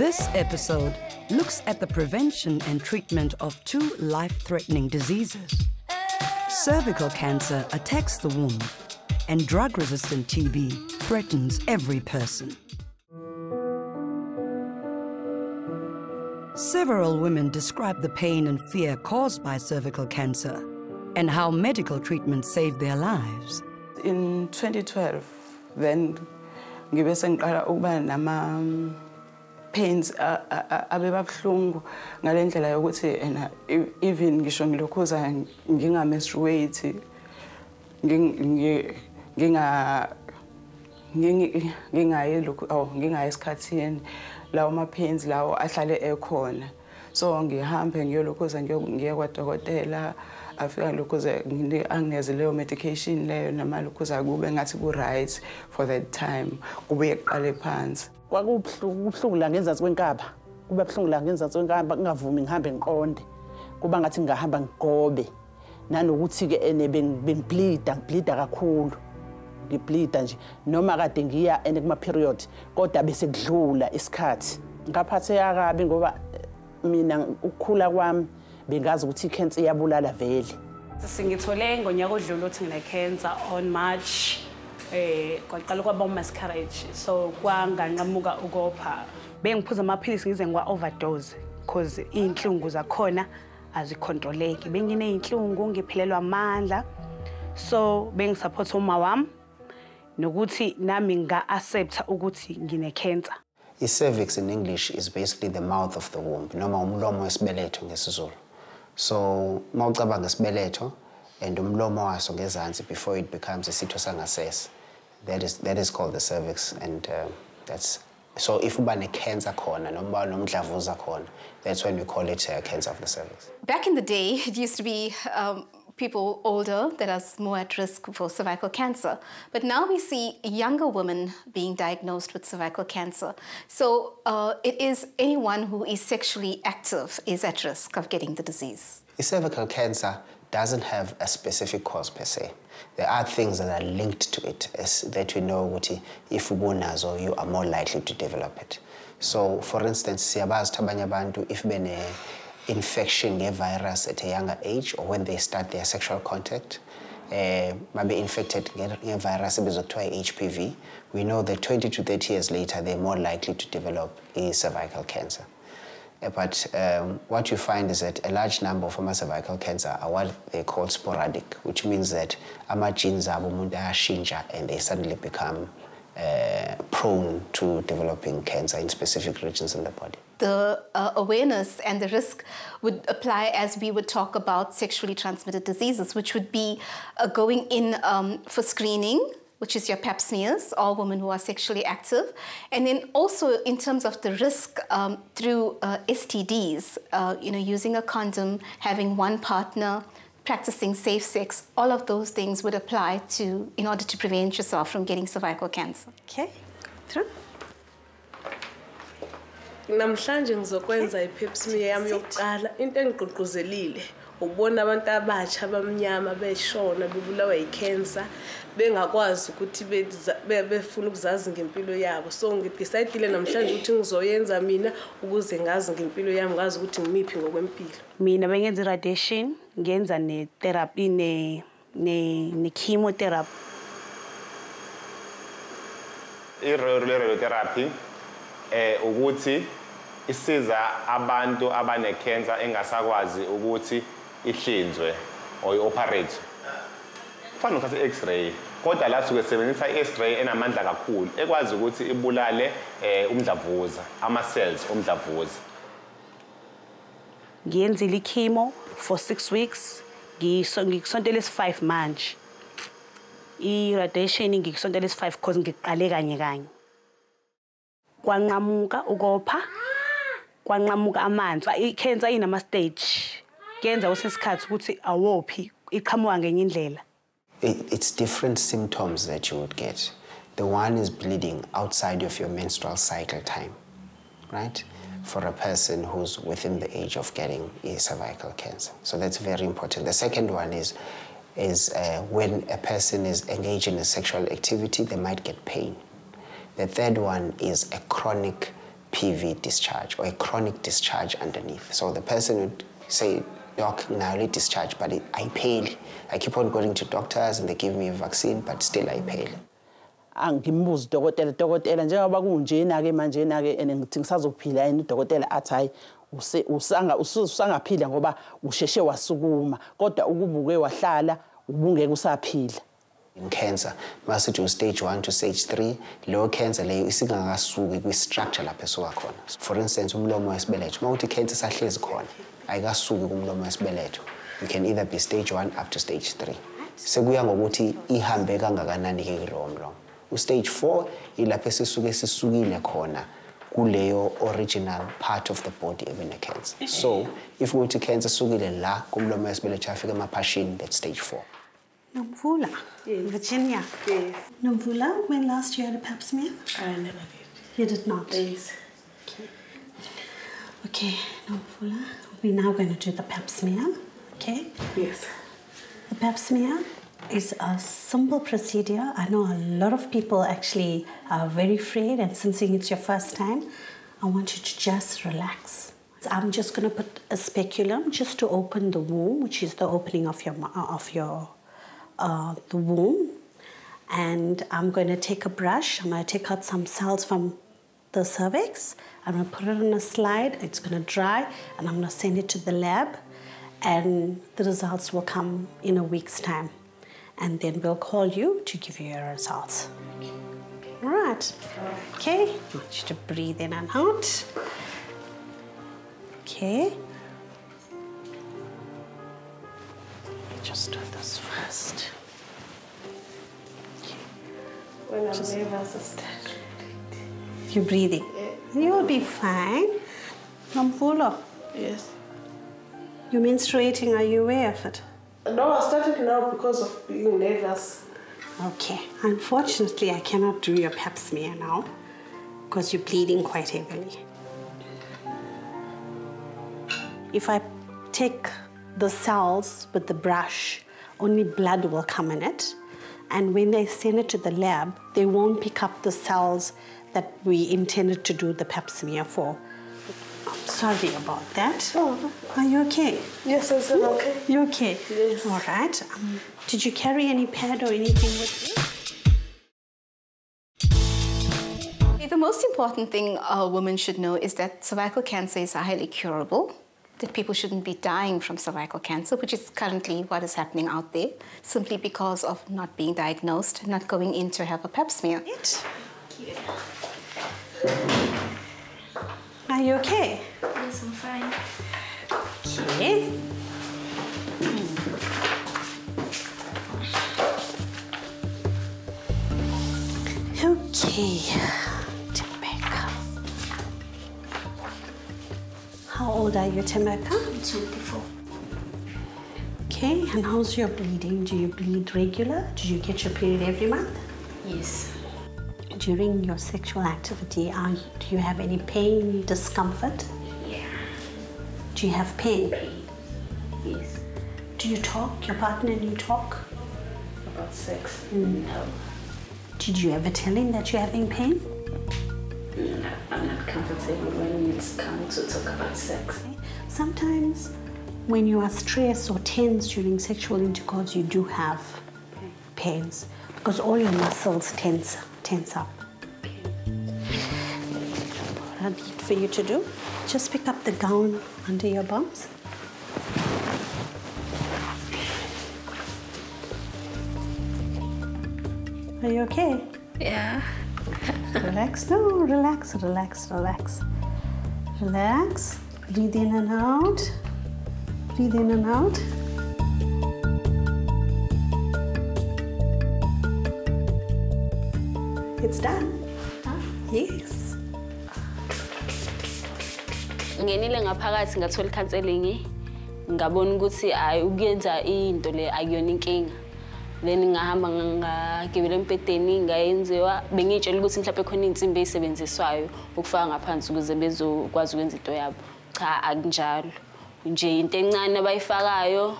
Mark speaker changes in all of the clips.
Speaker 1: This episode looks at the prevention and treatment of two life threatening diseases. Cervical cancer attacks the womb, and drug resistant TB threatens every person. Several women describe the pain and fear caused by cervical cancer and how medical treatment saved their lives.
Speaker 2: In 2012, then pains even nginga ngingi- ngingayi lokhu aw ngingayi esikhathini lawo ma-pains lawo ahlale ekhona. So ngihambe ngiyolokhuza ngiyo- ngiye kwadokotela afika lokhuze ngini- anginikeze leyo medication leyo namalokhuza kube ngathi ku-right for that time kubuye kuqale phansi.
Speaker 3: Kwakubuhlungu kubuhlungu la ngenzansi kwenkaba kuba buhlungu la ngenzansi kwenkaba ngingavumi ngihambe ngiqonde. Kuba ngathi ngingahamba ngigobe. Nanokuthi-ke ene beng- bengiblida ngiblida kakhulu. Ngiblida nje noma kade ngiya ene kuma-period kodwa bese kudlula isikhathi. Ngaphatheka kabi ngoba eh, mina ukukhula kwami bengazi ukuthi ikhensa iyabulala vele.
Speaker 4: Singithole ngonyaka odlule ukuthi ngine-cancer on march eh kwaqala kwaba umascarage so kwanganqamuka ukopha. Bengiphuza amaphilisi ngize ngiwa-overdose because iy'nhlungu zakhona azikhontroleki. Benginey'nhlungu ngiphelelwa amandla so bengisaphotha uma wami. Nokuthi nami nga-accepta ukuthi ngine-cancer.
Speaker 5: I-cervix in English is basically the mouth of the womb noma umlomo wesibeletho ngesizulu. So uma ucabanga isibeletho and umlomo waso ngezansi before it becomes isitho sangasese that is, that is called the cervix and uh, that's so if uba ne-cancer khona noma uba nomdlavuza khona that's when we call it uh, cancer of the cervix.
Speaker 6: Back in the day, it used to be um, people older that are more at risk for cervical cancer. But now we see younger women being diagnosed with cervical cancer. So uh, it is anyone who is sexually active is at risk of getting the disease.
Speaker 5: cervical cancer doesn't have a specific cause per se. There are things that are linked to it as that we know if ubonazo you are more likely to develop it. So for instance siyabazi ukuthi abanye if bene infection nge-virus at a younger age or when they start their sexual contact eh babe infected nge-virus ebizwa kuthiwa i-HPV we know that 20 to 30 years later they're more likely to develop a cervical cancer. Uh, But um, what you find is that a large number of cervical cancer are what they call sporadic, which means that ama genes abo umuntu ayashintsha and they suddenly become uh, prone to developing cancer in specific regions in the body.
Speaker 6: The uh, awareness and the risk would apply as we would talk about sexually transmitted diseases, which would be uh, going in um, for screening, which is your pap smears, all women who are sexually active. And then also in terms of the risk um, through uh, STDs, uh, you know, using a condom, having one partner, practicing safe sex, all of those things would apply to in order to prevent yourself from getting cervical cancer.
Speaker 4: okay. Through.
Speaker 7: Namhlanje ngizokwenza i-pap smear yami yokuqala. Into engigqugquzelile ukubona abantu abasha abamnyama beshona bebulawa yi-cancer bengakwazi ukuthi beza- be- befuna ukuzazi ngempilo yabo. So ngidicayidile namhlanje ukuthi ngizoyenza mina ukuze ngazi ngempilo yami ngazi ukuthi ngimiphi ngokwempilo.
Speaker 4: Mina bengenza i-radiation ngenza ne-therapy ne- ne- ne-chemotherapy
Speaker 8: i-radiotherapy eh ukuthi isiza abantu abane-cancer engasakwazi ukuthi ihlinzwe or i-operate. Kufana nokuthatha i-x-ray kodwa la suke sebenzisa i-x-ray enamandla kakhulu ekwazi ukuthi ibulale eh umdlavuza ama-cells omdlavuza.
Speaker 4: Ngiyenzile i-chemo for six weeks. Ngiso- ngikusonto lesi-five manje. I-radiation ngikusonto lesi-five because ngiqale kanye kanye. Kwanqamuka ukopha kwanqamuka amanzi. I-cancer inama-stage kuyenza kwesinye isikhathi ukuthi awophi iqhamuka ngenye indlela.
Speaker 5: It, it's different symptoms that you would get. The one is bleeding outside of your menstrual cycle time, right? For a person who's within the age of getting a cervical cancer. So that's very important. The second one is, is uh, when a person is engaged in a sexual activity, they might get pain. The third one is a chronic PV discharge or a chronic discharge underneath. So the person would say, Doc, now I discharge, but it, I pale. I keep on going to doctors and they give me a vaccine, but still I pale.
Speaker 3: Angimbuzi udokotela dokotela njengoba kunjena-ke manjena-ke and ngithi ngisazophila yini udokotela athi hhayi use- usanga- usu- usangaphila ngoba usheshe wasukuma kodwa ukuba uke wahlala ubungeke usaphila
Speaker 5: In cancer, masithi stage one to stage three, leyo cancer leyo isingakasuki kwi-structure lapho esuka khona. For instance, umlomo wesibeletho, uma uthi cancer sahlezi khona, ayikasuki kumlomo wesibeletho. You can either be stage one up to stage three. Sekuya ngokuthi ihambe kangakanani-ke kulowo mlomo. U-stage four, ilapho esisuke sisukile khona kuleyo original part of the body ebene-cancer. Eh. So, if kuthi cancer sukile la kumlomo wesibeletho afika emaphashini, that's stage four.
Speaker 9: Nomvula, Virginia.
Speaker 7: Yes.
Speaker 9: Nomvula, when last you had a pap smear?
Speaker 7: I never did.
Speaker 9: You did not.
Speaker 7: Yes.
Speaker 9: Okay, Nomvula, we're now going to do the pap smear. Okay?
Speaker 7: Yes.
Speaker 9: The pap smear is a simple procedure. I know a lot of people actually are very afraid, and since it's your first time, I want you to just relax. I'm just going to put a speculum just to open the womb, which is the opening of your of your uh, the womb, and I'm going to take a brush. I'm going to take out some cells from the cervix. I'm going to put it on a slide. It's going to dry, and I'm going to send it to the lab, and the results will come in a week's time, and then we'll call you to give you your results. All right. Okay. I want you to breathe in and out. Okay. Just do this first.
Speaker 7: When I'm nervous, I start.
Speaker 9: You're breathing. You'll be fine. Namvula,
Speaker 7: Yes.
Speaker 9: you're menstruating. Are you aware of it?
Speaker 7: No, I started now because of being nervous.
Speaker 9: Okay. Unfortunately, I cannot do your pap smear now because you're bleeding quite heavily. If I take the cells with the brush, only blood will come in it. And when they send it to the lab, they won't pick up the cells that we intended to do the pap smear for. I'm sorry about that.
Speaker 7: Oh.
Speaker 9: Are you okay?
Speaker 7: Yes, I said okay.
Speaker 9: You okay?
Speaker 7: Yes.
Speaker 9: All right. Um, did you carry any pad or anything with you?
Speaker 6: The most important thing a woman should know is that cervical cancer is highly curable, that people shouldn't be dying from cervical cancer, which is currently what is happening out there, simply because of not being diagnosed, not going in to have a pap smear.
Speaker 9: It. Are you okay?
Speaker 10: Yes, I'm fine.
Speaker 9: Okay. Okay. Temeka. How old are you, Temeka?
Speaker 10: I'm 24.
Speaker 9: Okay, and how's your bleeding? Do you bleed regular? Do you get your period every month?
Speaker 10: Yes.
Speaker 9: During your sexual activity, are, do you have any pain, discomfort?
Speaker 10: Yeah.
Speaker 9: Do you have pain?
Speaker 10: Yes.
Speaker 9: Do you talk? Your partner and you talk?
Speaker 10: About sex?
Speaker 9: Mm.
Speaker 10: No.
Speaker 9: Did you ever tell him that you're having pain?
Speaker 10: No, I'm not comfortable when it's come to talk about sex.
Speaker 9: Sometimes, when you are stressed or tense during sexual intercourse, you do have pains because all your muscles tense, tense up. What I need for you to do, just pick up the gown under your bums. Are you okay?
Speaker 10: Yeah.
Speaker 9: Relax, no, relax, relax, relax. Relax. Breathe in and out. Breathe in and out. It's done. Yes.
Speaker 11: ngenile ngaphakathi ngathola i-counseling ngabona ukuthi hayi ukuyenza into le akuyona inkinga then ngahamba ngagibela empedeni ngayenziwa bengiyitshela ukuthi mhlawumbe khona iy'nsimbi ey'sebenziswayo ukufaka ngaphansi ukuze bezokwazi ukwenza into yabo cha akunjalo nje into encane abayifakayo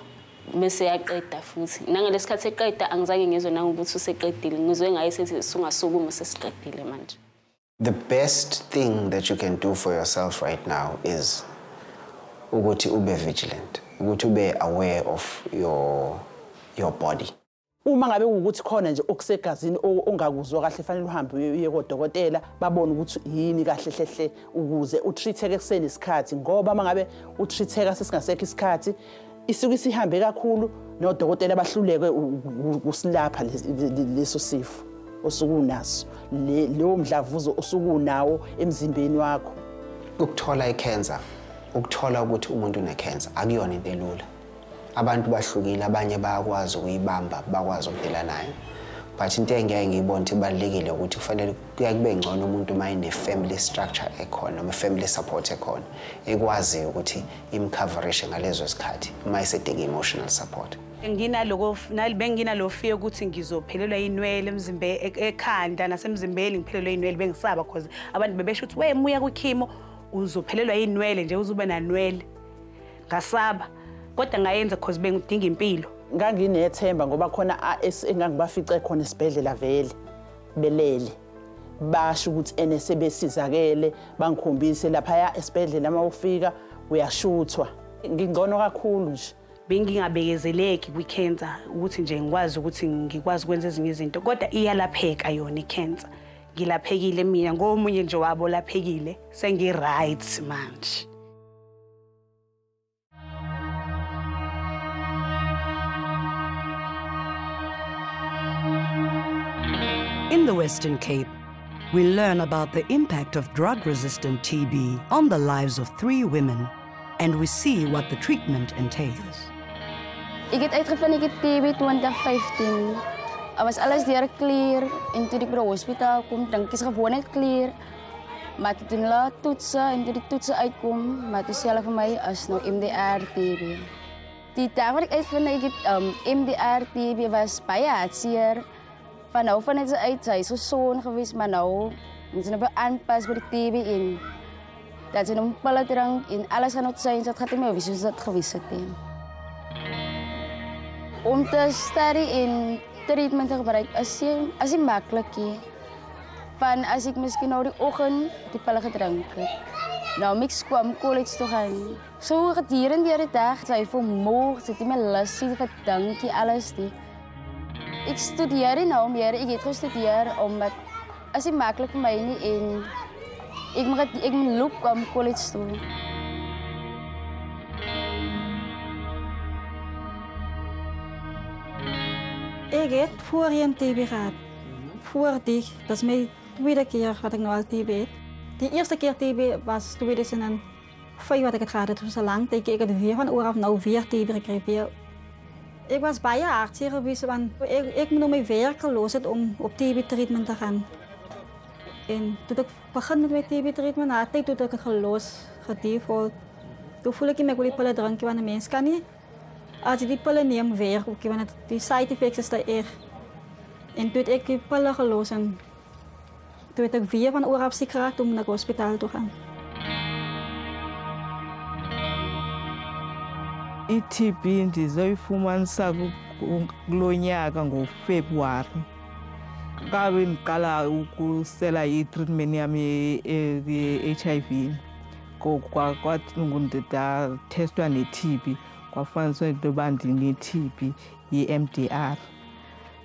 Speaker 11: bese yaqeda futhi. Nangalesi khathi eqeda angizange ngizwe nangokuthi useqedile ngizwe ngaye sethi sungasukuma sesiqedile manje.
Speaker 5: The best thing that you can do for yourself right now is ukuthi ube vigilant, ukuthi ube aware of your your body.
Speaker 3: uma ngabe ukuthi khona nje okusegazini ongakuzwa kahle fanele uhambe uye kodokotela babone ukuthi yini kahle hlehle ukuze utreateke kusenesikhathi ngoba uma ngabe utreateka sesingasekho isikhathi isuke isihambe kakhulu nodokotela bahluleke ukusilapha leso sifo osukunaso leyo mdlavuzo osukunawo emzimbeni wakho.
Speaker 5: Ukuthola icancer ukuthola ukuthi umuntu une-cancer akuyona into elula. Abantu bahlukile abanye bayakwazi ukuyibamba bakwazi ukuphila nayo. But into engeke ngiyibone ukuthi ibalulekile ukuthi kufanele kuya kube ngcono umuntu uma ine-family structure ekhona noma i-family support ekhona ekwaziyo ukuthi imcoverishe ngalezo zikhathi uma isedinga i-emotional support.
Speaker 4: Nginaloko benginalo fear ukuthi ngizophelelwa inwele emzimbe ekhanda nasemzimbeni ngiphelelwe inwele bengisaba because abantu bebesho ukuthi we muya kwikhimo uzophelelwa inwele nje uzube nanwele. Ngasaba. Kodwa ngayenza because bengidinga impilo.
Speaker 3: Nganginethemba ngoba khona engangibafice khona esibhedlela vele belele. Basho ukuthi ene sebesizakele bangikhombise laphaya esibhedlela uma ufika uyashuthwa. Ngingcono kakhulu nje.
Speaker 4: Bengingabekezeleki kwi-cancer ukuthi nje ngikwazi ukuthi ngikwazi ukwenza ezinye izinto kodwa iyalapheka yona i-cancer. Ngilaphekile mina ngomunye nje wabo laphekile. Sengi-right manje.
Speaker 1: In the Western Cape, we learn about the impact of drug-resistant TB on the lives of three women, and we see what the treatment entails.
Speaker 12: Ik het uitgevind ik TB 2015. Het was alles weer clear. En toen ik de hospitaal kom, dan is gewoon net clear. Maar toen laat toetsen en toen die toetsen uitkom, maar toen zelf voor mij als nou MDR TB. Die dag wat ik uitvind ik um, MDR TB was bij. Van nou van het uit, hij is gezond geweest, maar nou moet ze nog aanpassen bij de in. Dat ze een pillen drank en alles gaan het zijn, dat gaat niet meer wisten dat geweest het. Om te study in treatment te gebruiken is niet makkelijk. Van als ik misschien nou die ochtend die pillen gedronken Nou, ik kwam college toe gaan. Zo gedurende de dag, zij vermoord, zit in mijn les, zie van dankje, alles die. Ik studeer nou meer, ik heb gestudeerd omdat het is makkelijk voor mij niet in. Ik moet, ik loop kwam college toe.
Speaker 13: Ik heb voorheen TB gehad. Voor die, dat is mijn tweede keer wat ik nu al TB heb. De eerste keer TB was 2005 wat ik het gehad. Was zo lang. Ik het weer van oor af nou weer TB gekregen. Ik was bij je arts geweest, want ik, ik moet mijn werkeloos om op TB-treatment te gaan. En toen ik begon met TB-treatment, had ik toen ik het geloos, gedefault. Toen voel ik me wel pillen drinken, want de mens kan niet. Als je die pillen neemt, weer, want die side effects is te erg. En toen ik die pillen geloos en toen werd ik weer van oor af ziek geraakt om naar het hospitaal te gaan.
Speaker 14: i-TB ndizoyifumanisa kulo nyaka ngofebruwari. Kabe ndiqala ukusela itreatment yam ye-HIV kwathi ndatestwa ne-TB kwafumaniswa into yoba ndine-TB ye-MDR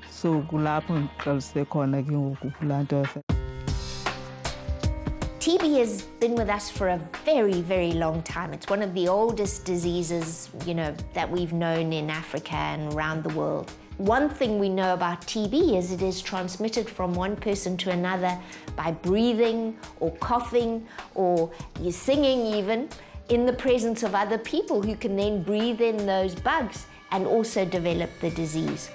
Speaker 14: so kulapho ndiqalise khona ke ngoku kulaa nto
Speaker 15: TB has been with us for a very, very long time. It's one of the oldest diseases, you know, that we've known in Africa and around the world. One thing we know about TB is it is transmitted from one person to another by breathing or coughing or you're singing even in the presence of other people who can then breathe in those bugs and also develop the disease.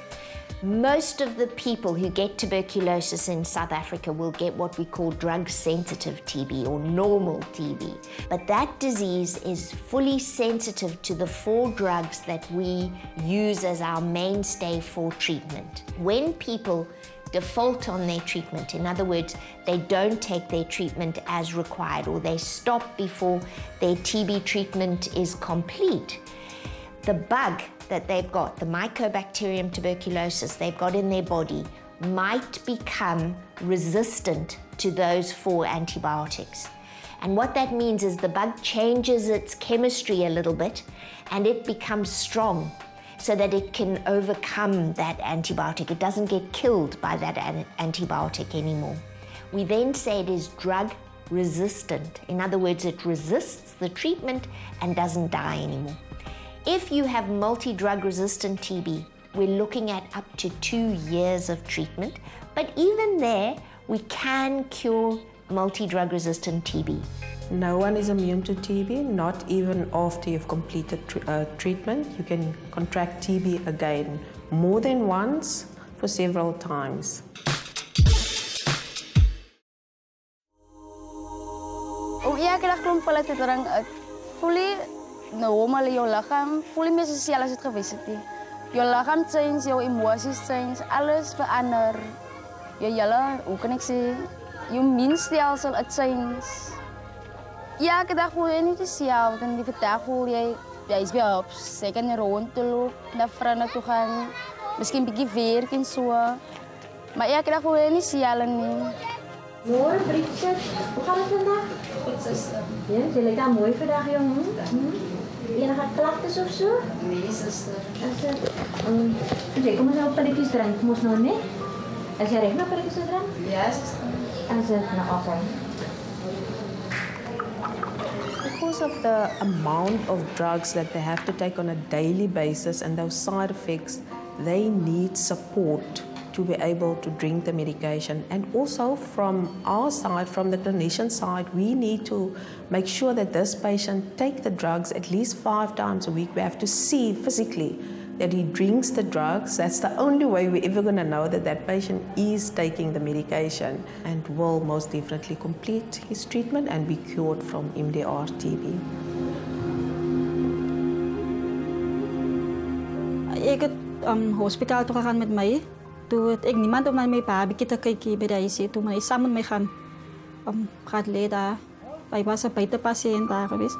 Speaker 15: Most of the people who get tuberculosis in South Africa will get what we call drug sensitive TB or normal TB. But that disease is fully sensitive to the four drugs that we use as our mainstay for treatment. When people default on their treatment. In other words, they don't take their treatment as required or they stop before their TB treatment is complete. The bug that they've got, the Mycobacterium tuberculosis they've got in their body, might become resistant to those four antibiotics. And what that means is the bug changes its chemistry a little bit and it becomes strong so that it can overcome that antibiotic. It doesn't get killed by that an antibiotic anymore. We then say it is drug resistant. In other words, it resists the treatment and doesn't die anymore. If you have multi drug resistant TB, we're looking at up to two years of treatment, but even there, we can cure multi drug resistant TB.
Speaker 16: No one is immune to TB, not even after you've completed tr uh, treatment. You can contract TB again more than once for several times.
Speaker 12: Om elke dag klomp hulle te voel jy normaal jou liggaam, voel jy meer sosiaal as dit gewees het. Jou liggaam change, jou emosies change, alles verander. Jou hele, hoe kan ek sê, jou immuunstelsel het change. Ja, elke dag voel jy nie dieselfde en die vandag voel jy jy is weer op, seker nie rond te loop, na vriende toe gaan, miskien bietjie werk en so. Maar elke dag voel jy nie dieselfde nie.
Speaker 17: Môre, Bridget. Hoe gaan het vandaag? Goed, zuster. Ja, je lijkt al mooi vandaag, jongen. Hm? Enige klaptes of zo? Nee, zuster. Zuster. Um, Oké, kom eens nou pilletjes drinken, moest nou niet? Is jij recht met pilletjes te drinken? Ja, zuster. En ze, nou, oké.
Speaker 16: Because of the amount of drugs that they have to take on a daily basis and those side effects, they need support to be able to drink the medication. And also from our side, from the clinician side, we need to make sure that this patient take the drugs at least five times a week. We have to see physically that he drinks the drugs. That's the only way we're ever going to know that that patient is taking the medication and will most definitely complete his treatment and be cured from MDR TB.
Speaker 13: Ik het um, hospitaal toe gegaan met mij. doet. Ik niemand om mij baby kita kiki beda isi tu mai samen mai gaan Om gaat leda. Wij was bij de patiënt daar geweest.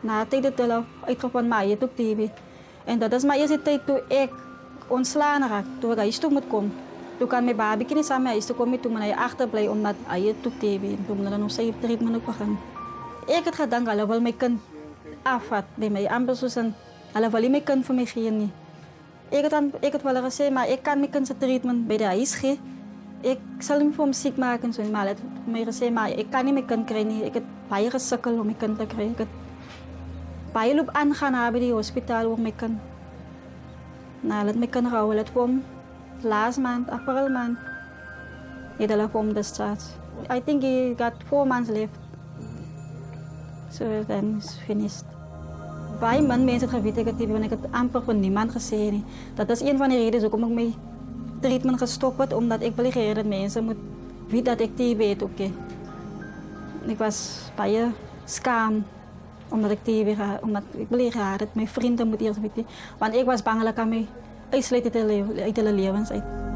Speaker 13: Na tijd dat wel uitgevonden mij het ook TV. En dat is maar eerste tijd toen ik ontslaan raak. Toen ik toe moet komen. Toen kan mijn babi kini samen is toen kom ik toen omdat hij doet die. Toen moet dan nog steeds ook. Ik had gedacht, mijn kind afvat bij mij. Anders was een, alhoewel kind voor mij geen niet. Ik had, dan, ik had wel gezegd, maar ik kan zijn treatment bij de geven. Ik zal hem voor hem ziek maken. Zo. Maar het gezegd, maar ik kan niet mijn kind krijgen. Ik heb baie gesukkel om kind te krijgen. Ik heb baie loop aangaan hebben die hospitaal voor mijn kind. Nou, let mijn kind rouwen. Het kwam laatste maand, april maand. It all home discharge. I think he got four months left. So then it's finished bij mijn mensen het geweten hebben. Ik heb amper van niemand gezien. Dat is een van de redenen waarom ik mijn treatment gestopt heb. Omdat ik wil dat mensen moet weten dat ik TB heb. Okay. Ik was baie schaam omdat ik TB had. Omdat ik wil dat mijn vrienden moet eerst weet Want ik was bang dat ik mij uitsluit uit de levens uit.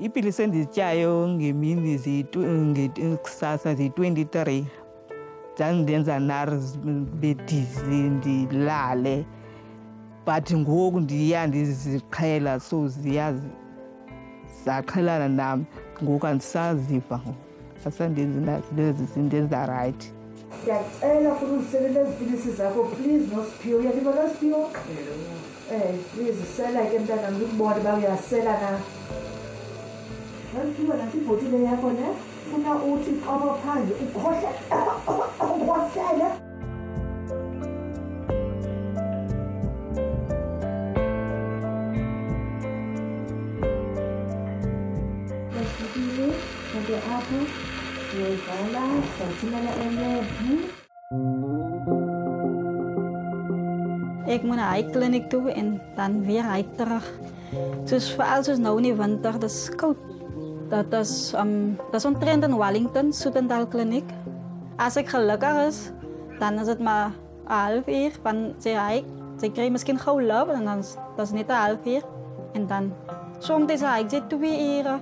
Speaker 14: Ipilisi endizityayo ngemini kusasa ziyi-twenty-three zandenza nari bedizi ndilale but ngoku ndiya ndiziqhela so ziya zaqhelana nam. Ngoku andisaziva ngoku. Asandenzi lezi zinto ezarayithi
Speaker 18: ndiyacela futhi uzisebele ezi pilisi zakho please nosiphiwo uyaliva nosiphiwo um please usela ke mntanam ndikubone uba uyasela na. 그런 피곤한지 보증을 하거나 하나 오직 업업한 고생 고생을 de
Speaker 13: Ik moet naar de kliniek toe en dan weer terug. Dus vooral winter, dat is koud. Dat is, um, dat is omtrent in Wellington, Soetendaal Kliniek. Als ik gelukkig is, dan is het maar een half uur. Want ze, hij, ze krijgt misschien gauw loop en dan dat is net een half uur. En dan, soms is hij twee uur.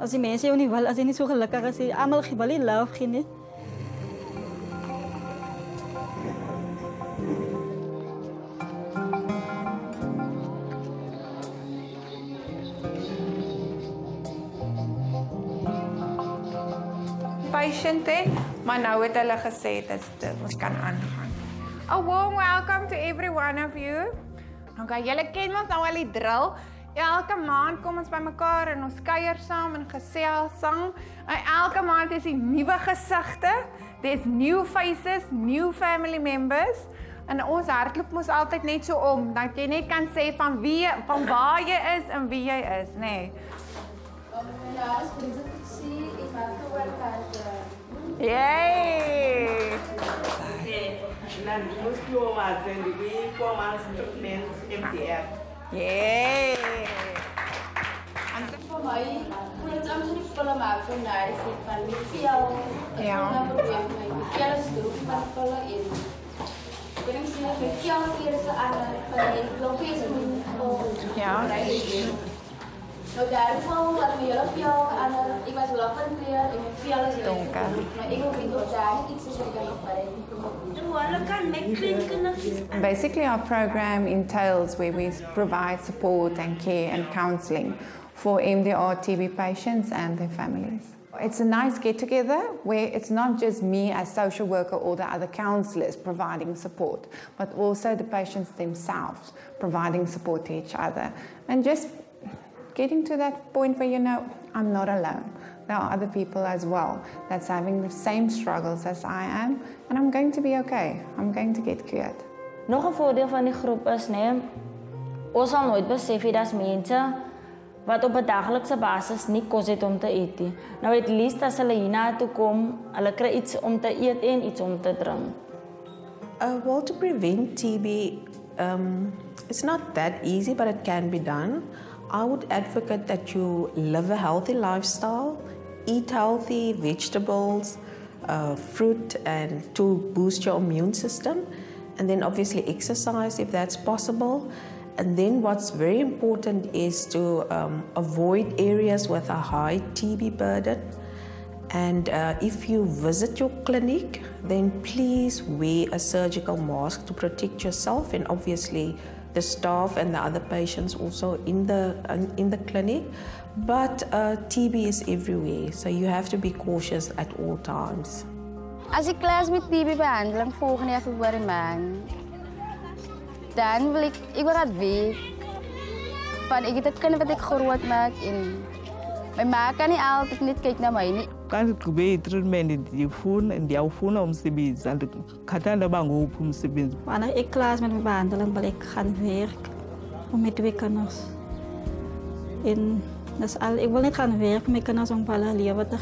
Speaker 13: Als die mensen jou niet willen, als je niet zo gelukkig is, allemaal in love gaan. niet.
Speaker 19: Patient hè, maar nou het hulle gesê dit ons kan aangaan. A warm welcome to every one of you. Okay, julle ken mos nou al die drill. Elke maand kom ons bymekaar en ons kuier saam en gesels saam. En elke maand is die nuwe gesigte. There's new faces, new family members. En ons hardloop mos altyd net so om dat jy net kan sê van wie van waar jy is en wie jy is, nê. Nee.
Speaker 12: Ja, is pretty
Speaker 19: Yay! Yay! Ja. Ja.
Speaker 12: Nou daarvan wat we jullie veel aan ik was wel van kleur en met veel is
Speaker 19: Donker.
Speaker 12: Maar ik hoop niet dat daar iets is wat ik nog bij
Speaker 19: Basically, our program entails where we provide support and care and counseling for MDR TB patients and their families. It's a nice get together where it's not just me as social worker or the other counselors providing support, but also the patients themselves providing support to each other. And just getting to that point where you know I'm not alone. There are other people as well that's having the same struggles as I am, and I'm going to be okay. I'm going to get cured.
Speaker 20: Nog 'n voordeel van die groep is nee, ons sal nooit besef dat as mense wat op 'n daglikse basis nie kos het om te eet nie. Nou at least as hulle hiernatoe kom, hulle kry iets om te eet en iets om te drink.
Speaker 16: Uh, well, to prevent TB, um, it's not that easy, but it can be done. I would advocate that you live a healthy lifestyle, eat healthy vegetables, uh, fruit, and to boost your immune system, and then obviously exercise if that's possible. And then what's very important is to um, avoid areas with a high TB burden. And uh, if you visit your clinic, then please wear a surgical mask to protect yourself and obviously the staff and the other patients also in the in the clinic. But uh, TB is everywhere, so you have to be cautious at all times.
Speaker 12: Als ik klaar is met TB-behandeling volgende jaar februari maand, dan wil ik, ik wil dat week van ik het kind wat ik groot maak en mijn ma kan niet altijd niet kijken naar mij. Nie.
Speaker 14: kanti ndigqibeye i-treatment ndifuna ndiyawufuna umsebenzi. Om te ngowuphi umsebenzi.
Speaker 13: Bana iklas met me behandelen wil ik gaan werken om met wikkeners en al, ik wil niet gaan werken met kinders om hulle lewe te